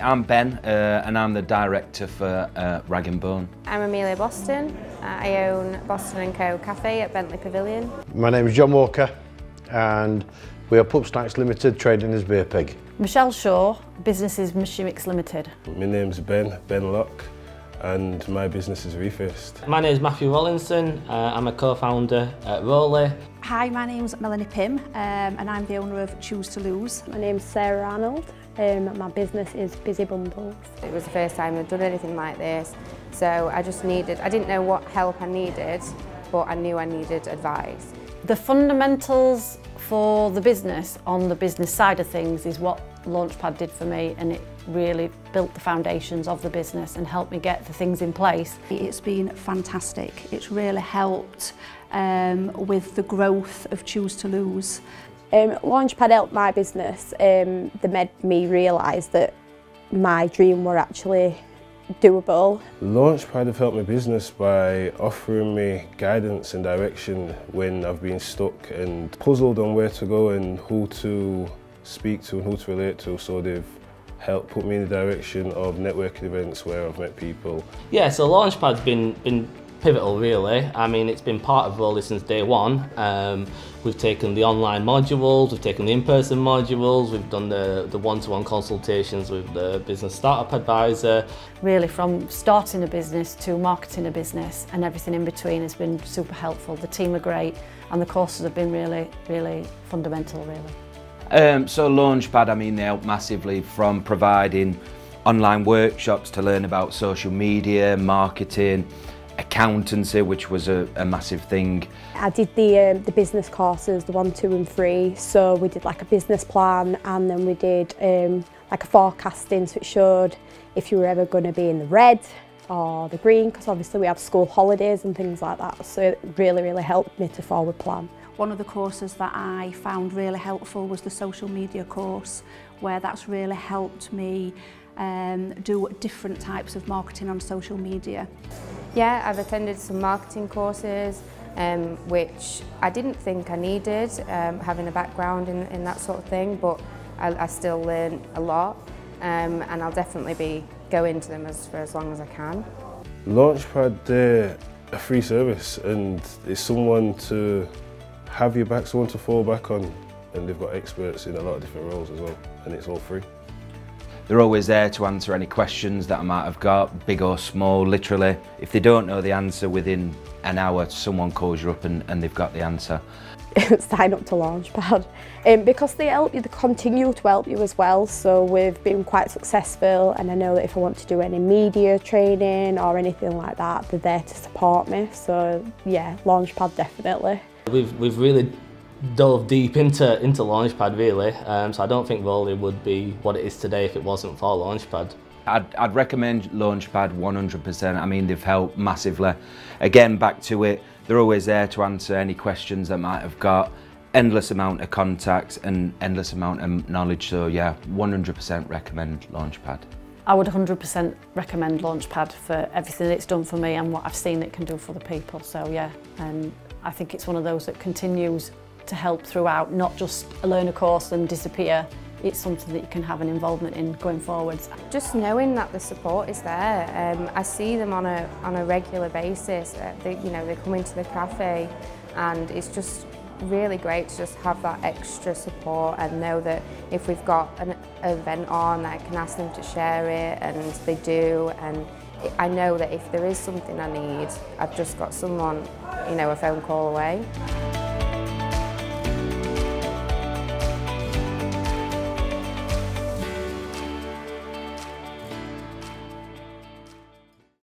I'm Ben uh, and I'm the director for uh, Rag and Bone. I'm Amelia Boston. I own Boston & Co Cafe at Bentley Pavilion. My name is John Walker and we are Pub Snacks Limited trading as Beer Pig. Michelle Shaw, business is Machimix Limited. My name's Ben, Ben Locke and my business is Refist. My name is Matthew Rollinson, uh, I'm a co-founder at Rolly. Hi, my name's Melanie Pym um, and I'm the owner of Choose to Lose. My name's Sarah Arnold. Um, my business is Busy Bundles. It was the first time I'd done anything like this, so I just needed, I didn't know what help I needed, but I knew I needed advice. The fundamentals for the business on the business side of things is what Launchpad did for me and it really built the foundations of the business and helped me get the things in place. It's been fantastic. It's really helped um, with the growth of Choose to Lose. Um, Launchpad helped my business. Um, they made me realise that my dream were actually doable. Launchpad have helped my business by offering me guidance and direction when I've been stuck and puzzled on where to go and who to speak to and who to relate to. So they've helped put me in the direction of networking events where I've met people. Yeah, so Launchpad's been been pivotal really. I mean, it's been part of Rolly since day one. Um, we've taken the online modules, we've taken the in-person modules, we've done the, the one-to-one consultations with the business startup advisor. Really from starting a business to marketing a business and everything in between has been super helpful. The team are great and the courses have been really, really fundamental really. Um, so Launchpad, I mean, they help massively from providing online workshops to learn about social media, marketing, accountancy, which was a, a massive thing. I did the, um, the business courses, the one, two and three. So we did like a business plan and then we did um, like a forecasting, so it showed if you were ever going to be in the red or the green, because obviously we have school holidays and things like that. So it really, really helped me to forward plan. One of the courses that I found really helpful was the social media course, where that's really helped me um, do different types of marketing on social media. Yeah, I've attended some marketing courses, um, which I didn't think I needed, um, having a background in, in that sort of thing, but I, I still learn a lot, um, and I'll definitely be going to them as, for as long as I can. Launchpad, they're a free service, and it's someone to have your back, someone to fall back on, and they've got experts in a lot of different roles as well, and it's all free. They're always there to answer any questions that I might have got, big or small, literally. If they don't know the answer within an hour, someone calls you up and, and they've got the answer. Sign up to Launchpad. Um, because they help you, they continue to help you as well. So we've been quite successful and I know that if I want to do any media training or anything like that, they're there to support me. So yeah, Launchpad definitely. We've, we've really dove deep into into Launchpad really, um, so I don't think Rolly would be what it is today if it wasn't for Launchpad. I'd, I'd recommend Launchpad 100%. I mean, they've helped massively. Again, back to it, they're always there to answer any questions that might have got. Endless amount of contacts and endless amount of knowledge. So yeah, 100% recommend Launchpad. I would 100% recommend Launchpad for everything it's done for me and what I've seen it can do for the people. So yeah, and I think it's one of those that continues to help throughout, not just learn a course and disappear. It's something that you can have an involvement in going forwards. Just knowing that the support is there. Um, I see them on a, on a regular basis. Uh, they, you know, they come into the cafe and it's just really great to just have that extra support and know that if we've got an event on, I can ask them to share it and they do. And I know that if there is something I need, I've just got someone, you know, a phone call away.